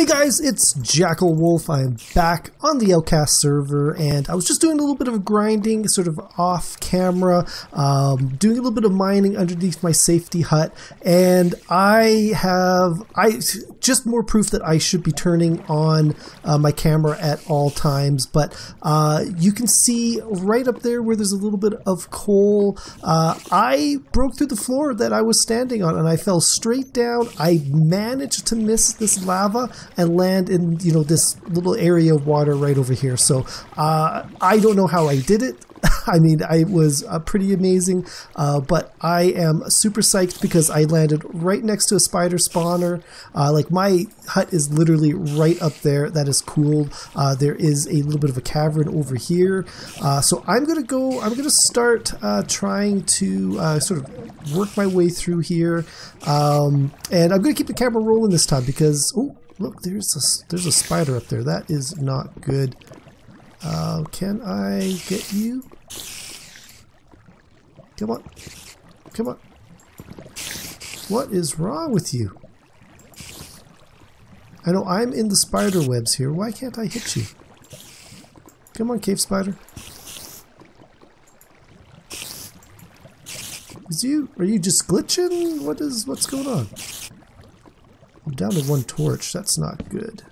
Hey guys, it's Jackel Wolf. I'm back on the Outkast server, and I was just doing a little bit of grinding, sort of off camera, um, doing a little bit of mining underneath my safety hut, and I have I just more proof that I should be turning on uh, my camera at all times. But uh, you can see right up there where there's a little bit of coal. Uh, I broke through the floor that I was standing on, and I fell straight down. I managed to miss this lava and land in you know this little area of water right over here. So uh, I don't know how I did it. I mean, I was uh, pretty amazing, uh, but I am super psyched because I landed right next to a spider spawner. Uh, like my hut is literally right up there. That is cool. Uh, there is a little bit of a cavern over here. Uh, so I'm gonna go. I'm gonna start uh, trying to sort of work my way through here, um, and I'm gonna keep the camera rolling this time because oh look, there's a there's a spider up there. That is not good. Uh, can I get you? Come on. Come on. What is wrong with you? I know I'm in the spider webs here. Why can't I hit you? Come on, cave spider. Is you? Are you just glitching? What is? What's going on? I'm down to one torch. That's not good.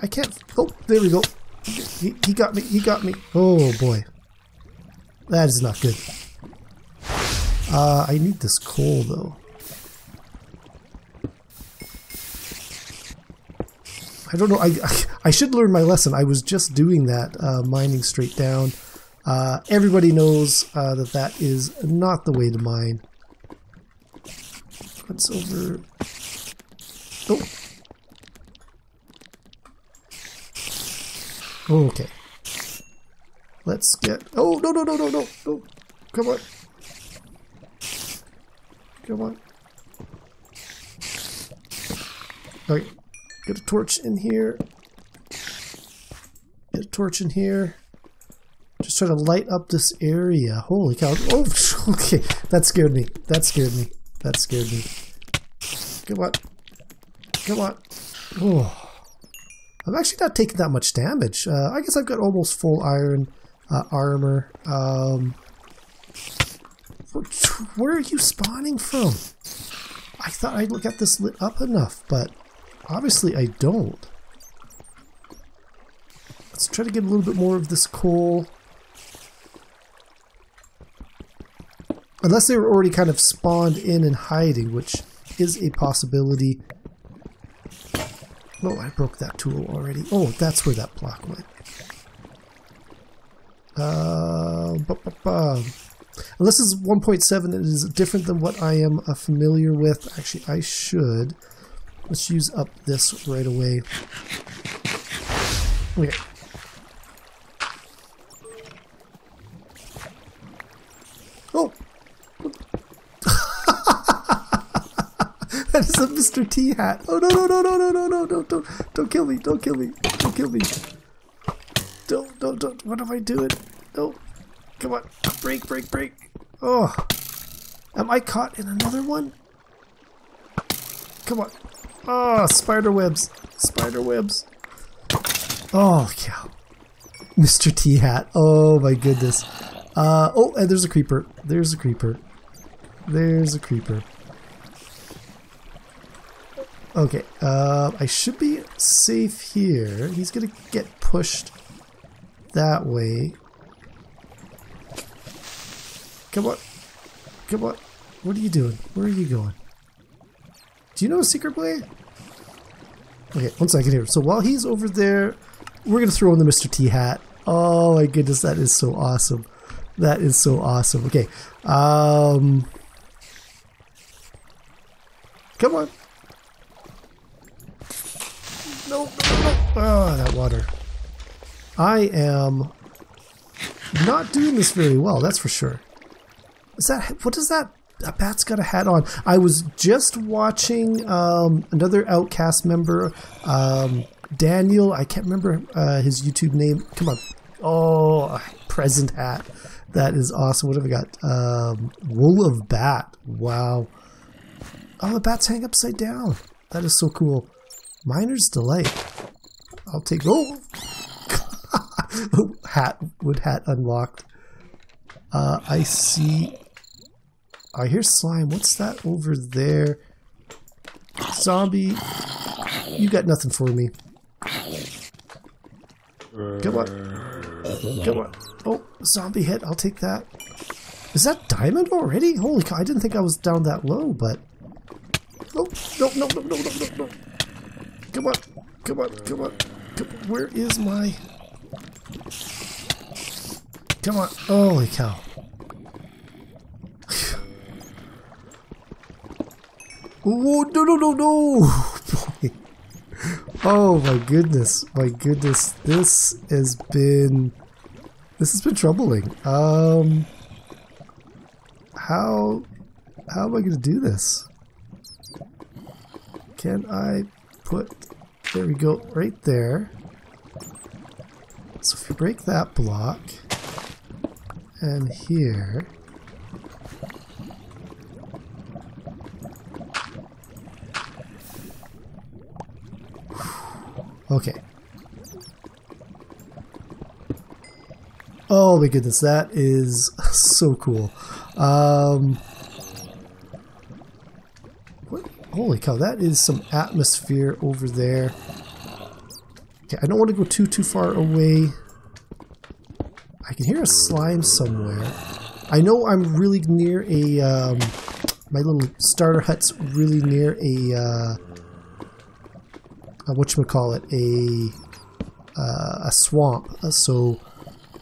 I can't... Oh, there we go. He, he got me. He got me. Oh, boy. That is not good. Uh, I need this coal, though. I don't know. I, I, I should learn my lesson. I was just doing that, uh, mining straight down. Uh, everybody knows uh, that that is not the way to mine. What's over... Oh. Okay. Let's get... Oh, no, no, no, no, no, no. Come on. Come on. Okay. Get a torch in here. Get a torch in here. Trying to light up this area. Holy cow. Oh, okay. That scared me. That scared me. That scared me. Come on. Come on. Oh. I'm actually not taking that much damage. Uh, I guess I've got almost full iron uh, armor. Um, where are you spawning from? I thought I'd get this lit up enough, but obviously I don't. Let's try to get a little bit more of this coal. Unless they were already kind of spawned in and hiding, which is a possibility. Oh, I broke that tool already. Oh, that's where that block went. Uh, Unless it's 1.7, it is different than what I am uh, familiar with. Actually, I should. Let's use up this right away. Okay. Oh, that is a Mr. T hat. Oh no no no no no no no don't don't don't kill me don't kill me don't kill me. Don't don't don't what am I doing? No. Come on. Break break break. Oh. Am I caught in another one? Come on. Oh, spider webs. Spider webs. Oh, cow. Mr. T hat. Oh my goodness. Uh, oh, and there's a creeper. There's a creeper. There's a creeper. Okay, uh, I should be safe here. He's gonna get pushed that way. Come on. Come on. What are you doing? Where are you going? Do you know a secret way? Okay, one second here. So while he's over there, we're gonna throw in the Mr. T hat. Oh my goodness, that is so awesome. That is so awesome. Okay. Um, come on. No, no, no. Oh, that water. I am not doing this very well, that's for sure. Is that, what is that? A bat's got a hat on. I was just watching um, another Outkast member, um, Daniel. I can't remember uh, his YouTube name. Come on. Oh, present hat. that is awesome. What have we got? Um, wool of bat. Wow. Oh, the bats hang upside down. That is so cool. Miner's delight. I'll take. Oh, hat wood hat unlocked. Uh, I see. I hear slime. What's that over there? Zombie, you got nothing for me. Come on. Come on. Oh, zombie hit. I'll take that. Is that diamond already? Holy cow, I didn't think I was down that low, but... Oh, no, no, no, no, no, no, no. Come on. Come on, come on. Come. Where is my... Come on. Holy cow. Oh, no, no, no, no! oh my goodness, my goodness. This has been... This has been troubling. Um... How... How am I going to do this? Can I put... There we go, right there. So if you break that block... And here... Okay. Oh my goodness, that is so cool. Um, what? Holy cow, that is some atmosphere over there. Okay, I don't want to go too, too far away. I can hear a slime somewhere. I know I'm really near a, um, my little starter hut's really near a, uh, uh, what you call it a uh, a swamp. So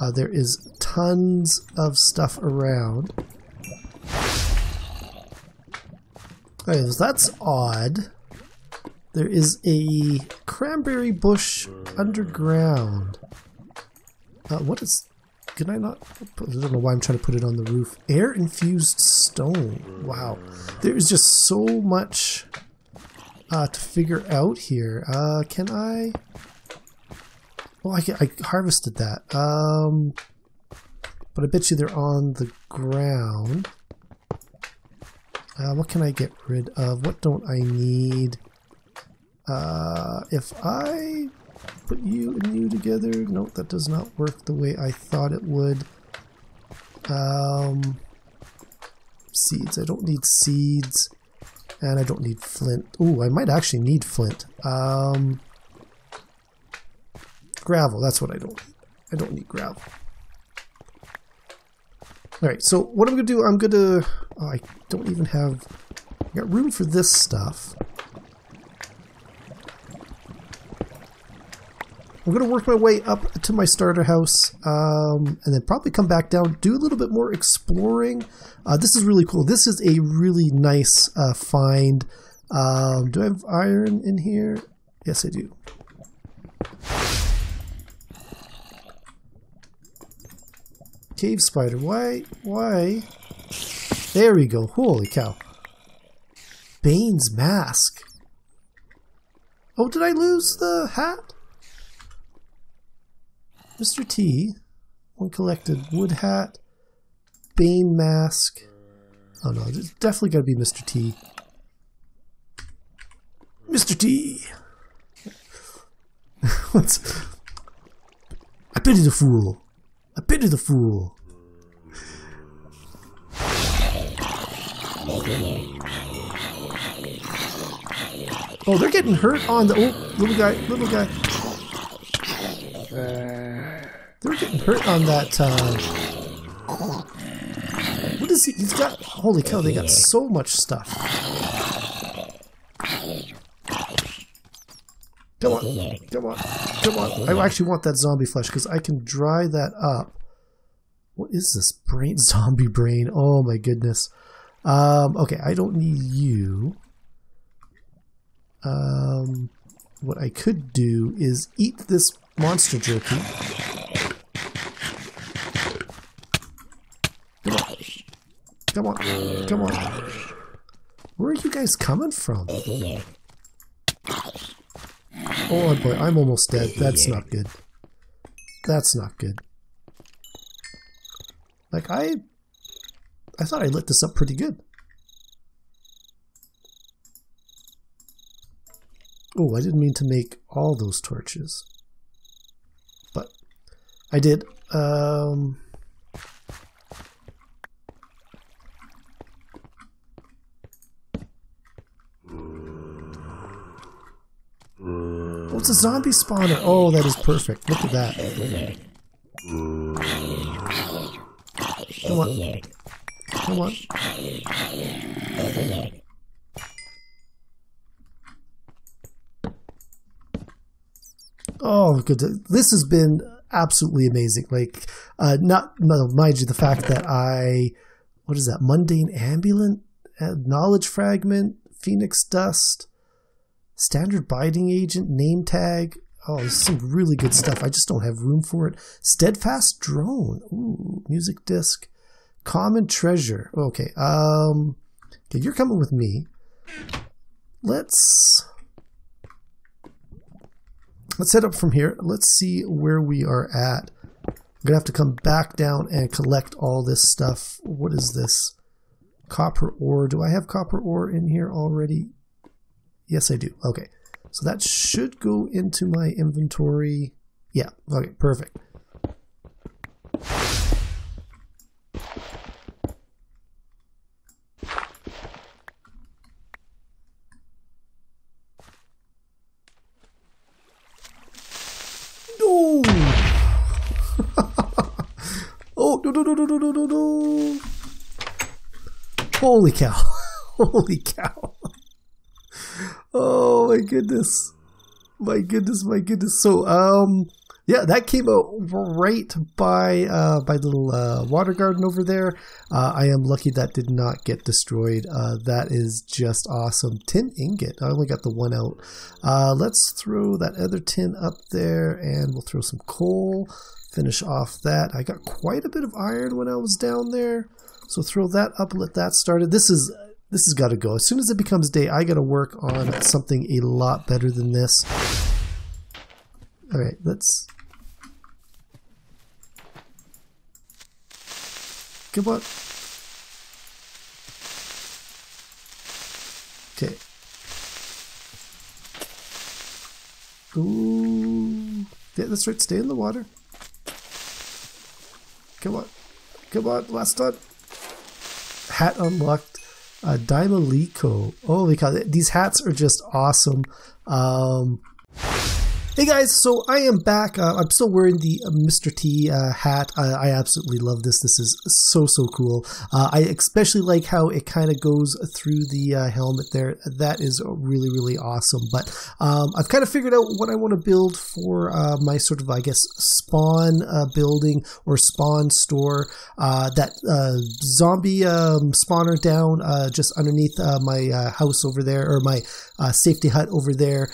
uh, there is tons of stuff around. Okay, so that's odd. There is a cranberry bush underground. Uh, what is... Can I not... I don't know why I'm trying to put it on the roof. Air-infused stone. Wow. There is just so much uh, to figure out here. Uh, can I? Well, I, I harvested that. Um, but I bet you they're on the ground. Uh, what can I get rid of? What don't I need? Uh, if I put you and you together, no, that does not work the way I thought it would. Um, seeds. I don't need seeds. And I don't need flint. Ooh, I might actually need flint. Um, gravel, that's what I don't need. I don't need gravel. Alright, so what I'm going to do, I'm going to... Oh, I don't even have... I got room for this stuff. I'm going to work my way up to my starter house um, and then probably come back down, do a little bit more exploring. Uh, this is really cool. This is a really nice uh, find. Um, do I have iron in here? Yes, I do. Cave spider. Why? Why? There we go. Holy cow. Bane's mask. Oh, did I lose the hat? Mr. T, one collected wood hat, Bane mask. Oh no, it's definitely got to be Mr. T. Mr. T. What's? I pity the fool. I pity the fool. Oh, they're getting hurt on the oh little guy, little guy. They're getting hurt on that. Uh, what is he? He's got. Holy cow! They got so much stuff. Come on, come on, come on! I actually want that zombie flesh because I can dry that up. What is this brain? Zombie brain. Oh my goodness. Um, okay, I don't need you. Um, what I could do is eat this monster jerky. Come on. Come on. Where are you guys coming from? Oh boy, I'm almost dead. That's not good. That's not good. Like I, I thought I lit this up pretty good. Oh, I didn't mean to make all those torches. But I did. Um, a zombie spawner. Oh, that is perfect. Look at that. Come on. Come on. Oh, good. This has been absolutely amazing. Like, uh, not, no, mind you, the fact that I, what is that? Mundane Amulet, uh, Knowledge Fragment, Phoenix Dust, Standard Binding Agent, Name Tag. Oh, this is some really good stuff. I just don't have room for it. Steadfast Drone. Ooh, Music Disc. Common Treasure. Okay. Um, okay, you're coming with me. Let's let's head up from here. Let's see where we are at. I'm gonna have to come back down and collect all this stuff. What is this? Copper ore. Do I have copper ore in here already? Yes, I do. Okay. So that should go into my inventory. Yeah. Okay, perfect. No! oh, no, no, no, no, no, no, no. Holy cow. Holy cow. Oh my goodness. My goodness, my goodness. So, um, yeah, that came out right by uh, by the little uh, water garden over there. Uh, I am lucky that did not get destroyed. Uh, that is just awesome. Tin ingot. I only got the one out. Uh, let's throw that other tin up there, and we'll throw some coal. Finish off that. I got quite a bit of iron when I was down there, so throw that up. Let that started. This is this has got to go. As soon as it becomes day, I got to work on something a lot better than this. All right, let's. Come on. Okay. Ooh. Yeah, that's right. Stay in the water. Come on. Come on. Last time. Hat unlocked. Uh, Daimalico. Holy cow. These hats are just awesome. Um, Hey guys, so I am back. Uh, I'm still wearing the uh, Mr. T uh, hat. I absolutely love this. This is so, so cool. Uh, I especially like how it kind of goes through the uh, helmet there. That is really, really awesome. But um, I've kind of figured out what I want to build for uh, my sort of, I guess, spawn building or spawn store. that zombie um, spawner down just underneath my house over there, or my safety hut over there.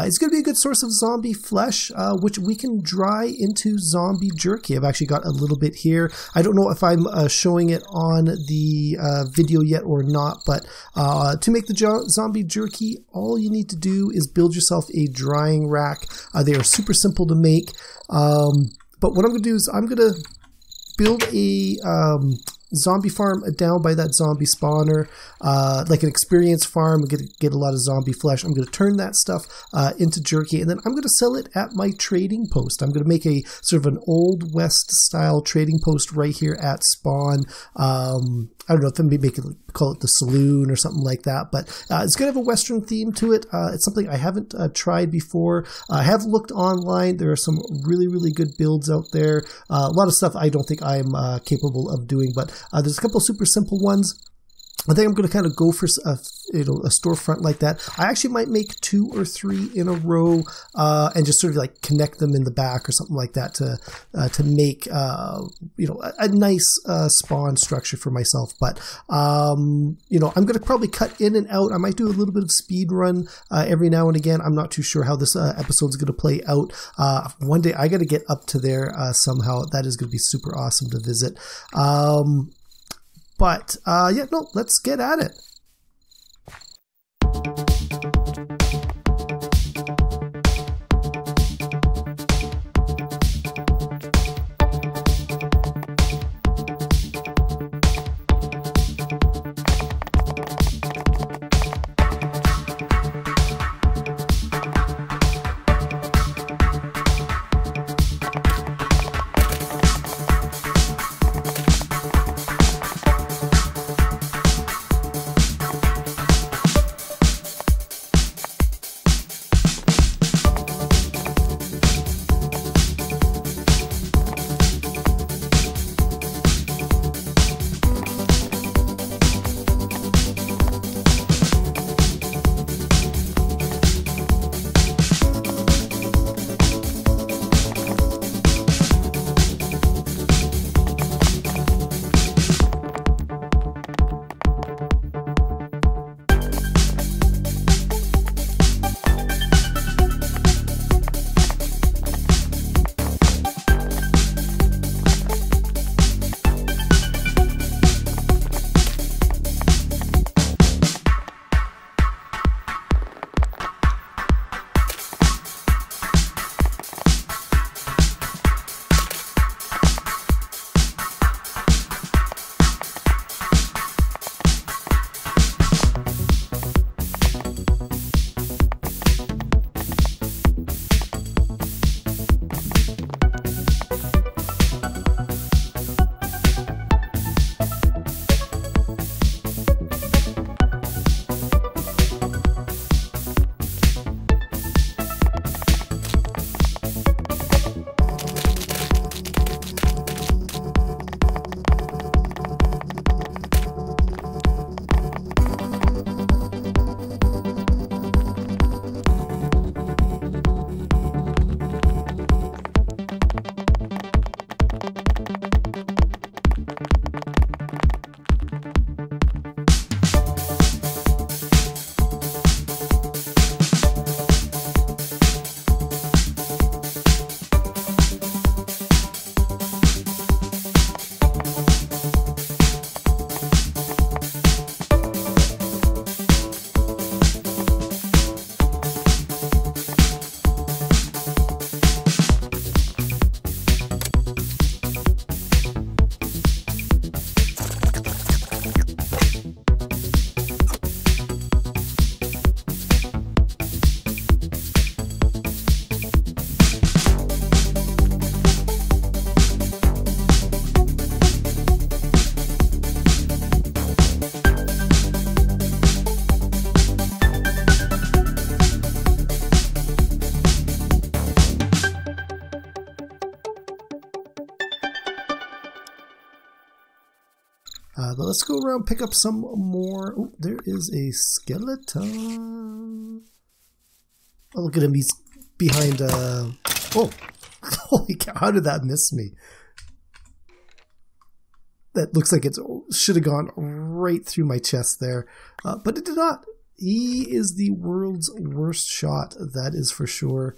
it's going to be a good source of zombie zombie flesh, uh, which we can dry into zombie jerky. I've actually got a little bit here. I don't know if I'm uh, showing it on the uh, video yet or not, but uh, to make the jo- zombie jerky, all you need to do is build yourself a drying rack. Uh, they are super simple to make. Um, but what I'm going to do is I'm going to build a um, zombie farm down by that zombie spawner, uh, like an experience farm, get get a lot of zombie flesh. I'm going to turn that stuff uh, into jerky, and then I'm going to sell it at my trading post. I'm going to make a sort of an old west style trading post right here at spawn. Um, I don't know if maybe make it call it the saloon or something like that, but uh, it's going to have a western theme to it. Uh, it's something I haven't uh, tried before. I have looked online. There are some really really good builds out there. Uh, a lot of stuff I don't think I'm capable of doing, but uh, there's a couple super simple ones. I think I'm going to kind of go for a, you know, a storefront like that. I actually might make two or three in a row uh, and just sort of like connect them in the back or something like that to uh, to make uh, you know a, a nice uh, spawn structure for myself. But um, you know, I'm going to probably cut in and out. I might do a little bit of speed run uh, every now and again. I'm not too sure how this uh, episode is going to play out. one day I got to get up to there somehow. That is going to be super awesome to visit. Um, but uh, yeah, no, let's get at it. Let's go around pick up some more. Oh, there is a skeleton. Oh, look at him. He's behind. Uh... Oh, holy cow! How did that miss me? That looks like it should have gone right through my chest there, uh, but it did not. He is the world's worst shot. That is for sure.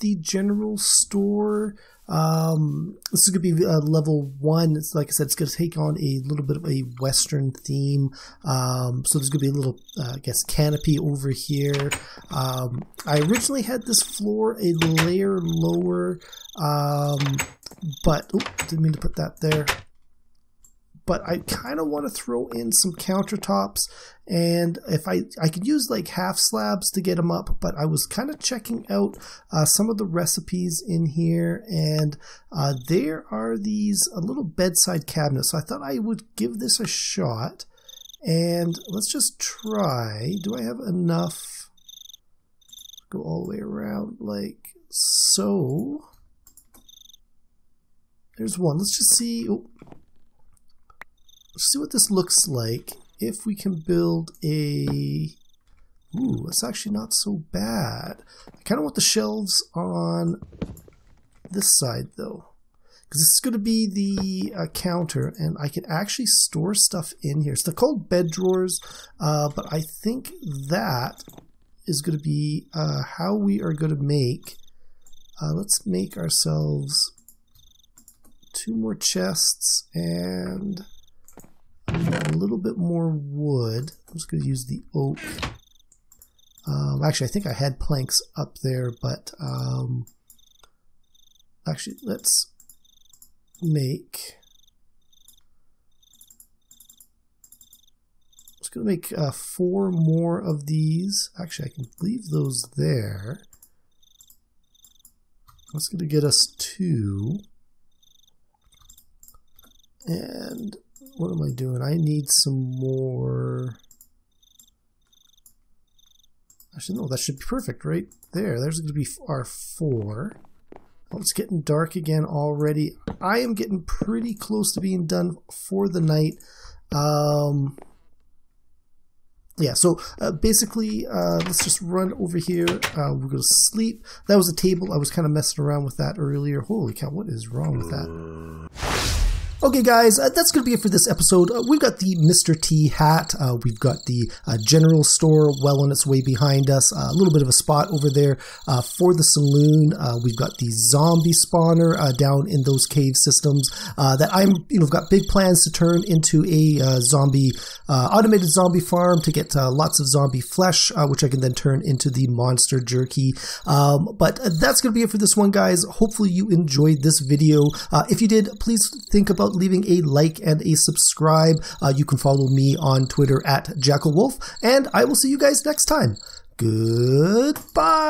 The general store. Um, this is going to be uh, level one. It's like I said, it's going to take on a little bit of a Western theme. Um, so there's going to be a little, uh, I guess, canopy over here. Um, I originally had this floor a layer lower, um, but didn't mean to put that there but I kind of want to throw in some countertops and if I I could use like half slabs to get them up but I was kind of checking out uh, some of the recipes in here and uh, there are these a little bedside cabinets so I thought I would give this a shot and let's just try do I have enough? Go all the way around like so. There's one let's just see oh, Let's see what this looks like if we can build a... Ooh, that's actually not so bad. I kind of want the shelves on this side though. Because this is going to be the uh, counter and I can actually store stuff in here. So they're called bed drawers, uh, but I think that is going to be uh, how we are going to make. Uh, let's make ourselves two more chests and a little bit more wood. I'm just going to use the oak. Um, actually, I think I had planks up there, but um, actually, let's make I'm just going to make uh, four more of these. Actually, I can leave those there. That's going to get us two. And what am I doing? I need some more. Actually, no, that should be perfect right there. There's going to be our four. Oh, it's getting dark again already. I am getting pretty close to being done for the night. Um, yeah, so uh, basically, uh, let's just run over here. Uh, we're going to sleep. That was a table. I was kind of messing around with that earlier. Holy cow, what is wrong with that? Okay, guys, uh, that's going to be it for this episode. Uh, we've got the Mr. T hat. Uh, we've got the uh, general store well on its way behind us. Uh, a little bit of a spot over there uh, for the saloon. we've got the zombie spawner down in those cave systems that I'm, you know, got big plans to turn into a zombie, automated zombie farm to get lots of zombie flesh, which I can then turn into the monster jerky. Um, but that's going to be it for this one, guys. Hopefully you enjoyed this video. if you did, please think about leaving a like and a subscribe. Uh, you can follow me on Twitter at JackelWolf, and I will see you guys next time. Goodbye.